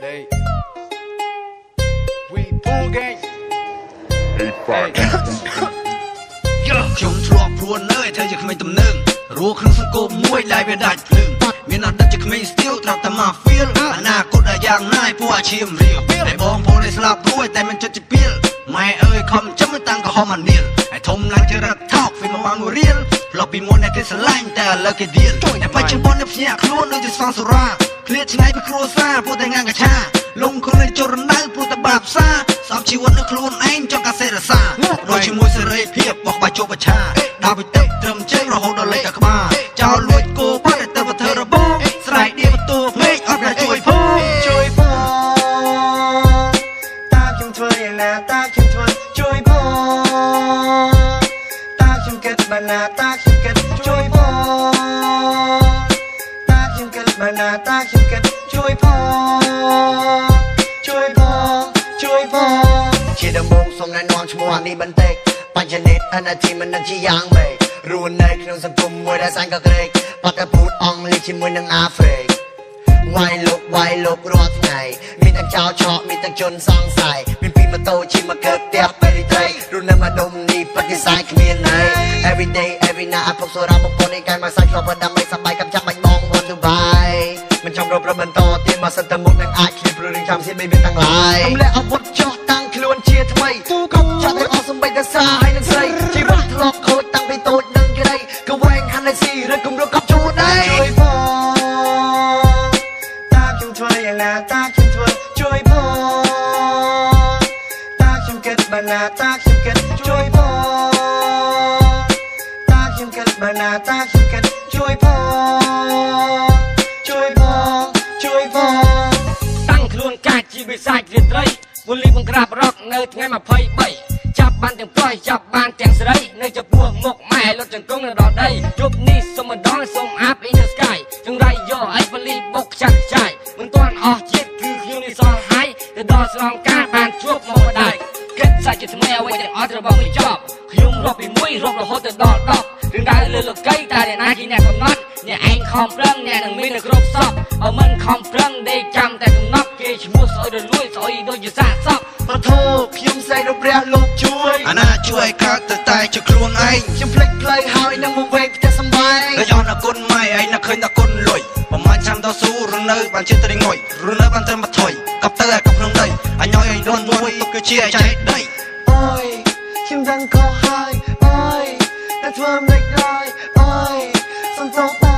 Hey. We pull gang. Hey, fuck. យកខ្ញុំធ្លាប់ព្រួននៅឲ្យធ្វើជាក្មេងទំនើងរស់ក្នុងសង្គមមួយដែលវាដាច់ភ្លើងមានអតីតជាក្មេងស្ទៀវត្រាប់តែមក feel អនាគតដែលយ៉ាងណាយពួកអាឈាមរៀលតែបងប្អូនដែលស្លាប់រួចតែមិនចិត្តជាពីលម៉ែអើយខំចាំតាំងក៏ហមអានីលហើយធំឡើងជារត់ថោកវាមកបានមួយរៀលផ្លប់ ពីមុនអ្នកគេស្រឡាញ់តែឥឡូវគេឌៀលតែបច្ចុប្បន្នអ្នកភ្ញាក់ខ្លួនដូចជាស្វងសុរាឃ្លាតឆ្ងាយពីគ្រួសារពួកតែងាងកឆាលងខ្លួនចរណៅពួកតែបាបសាស្អប់ជីវិតនៅខ្លួនឯងចង់កាសេរសាដូចជាមួយសេរីភាពបោះបាច់ជោបឆាដល់វិតិត្រឹមជើងរហូតដល់លេខក្បាលចោលលួចគោបាត់តែទៅធ្វើរបងស្រែកដៀបបន្ទូភ្លេចអត់តែជួយផងជួយផងតើខ្ញុំធ្វើយ៉ាងណាតើខ្ញុំ បានណាតើខ្ញុំគិតជួយផងតើខ្ញុំគិតបានណាតើខ្ញុំគិតជួយផងជួយផងជួយផងជាដំបូងសូមណែនាំឈ្មោះអានេះបន្តិចបញ្ញនិតអនាទីមិននឹងជាយ៉ាងម៉េចរស់នៅក្នុងសង្គមមួយដែលសាញ់ក៏ក្រេកបាត់តែพูดអង់គ្លេសជាមួយនឹងអាហ្វ្រិកវាយលោកវាយលោករាល់ថ្ងៃមានទាំងចោលឆក់មានទាំងជនសង្ស័យមានពីម៉ូតូជិះមកកើតផ្ទះពេលរីត្រីរស់នៅមកដុំនេះបដិសេធគ្មានណៃ Every day every night អពុកសូរ៉ាបំពន់ឯកាយមកសាច់ឆ្លប់ដើម្បីសបាយកំចាំបាច់បងវត្តទៅបាយមិនចំរកប្របន្តទៀតមកសិនតែមុខនឹងអាចឃ្លៀបព្រោះរឿងចាំសៀបមានទាំងឡាយទម្លាក់អាវុធចោះតាំងខ្លួនជាថ្មីកុំចាត់ឲ្យអស់សំបីតែសាហើយនឹងស្រីជីវិតធ្លាប់ខូចតាំងពីតូចនឹងក្តីក៏វែងហាន់ឲ្យស៊ីឬគំរកកប់ជួនដែរជួយផងតើខ្ញុំធ្វើយ៉ាងណាតើខ្ញុំធ្វើជួយផងតើខ្ញុំគិតបានណាតើខ្ញុំគិតជួយផងតើ ខ្ញុំគិតបានណាតើខ្ញុំគិតជួយផងជួយផងជួយផងតាំងខ្លួនកាចជាវិសាចរាត្រីពូលីបង្ក្រាបរកនៅថ្ងៃ23ចាប់បានទាំងប្រុសចាប់បានទាំងស្រីនៅចំពោះមុខម៉ែលុតចង្គង់នៅដល់ដីជប់នេះសូមម្ដងសូមអាប់ in the sky ចង្រៃយកអីពូលីបុកខ្ចាត់ខ្ចាយមិនទាន់អស់ជាតិគឺខ្ញុំនេះសល់ហើយទៅដល់ស្រងការបានជួបមកម្ដាយគិតសាច់ជាថ្មីអ្វីទាំងអស់របស់មិនចប់ខ្ញុំរាប់ពី1រាប់រហូតទៅដល់10 រឿងរ៉ាវលើលោកីតើអ្នកណាជាអ្នកកំណត់អ្នកឯងខំប្រឹងអ្នកនឹងមាននៅគ្រប់សពអមិនខំប្រឹងដេកចាំតែកំណត់គេឈ្មោះស្អុយរលួយស្អុយដូចជាសាកសពប្រធោខ្ញុំសែកដល់ព្រះលោកជួយអាណាជួយឲ្យកើតទៅតែជាខ្លួនឯងខ្ញុំភ្លេចផ្លូវហើយនឹងមកវេកផ្ទះសំបែងតែអរគុណម៉ែឯងនឹកឃើញតែគុណលុយប្រមាណចាំតស៊ូរស់នៅបានជាត្រីងុយរស់នៅបានត្រឹមមកថុយកັບទៅឲ្យកັບក្នុងដីអញឲ្យឲ្យដួនមួយទុកគឺជាចែកដីអូយខ្ញុំដឹងខុសហើយអូយ តែធ្វើមិនដេ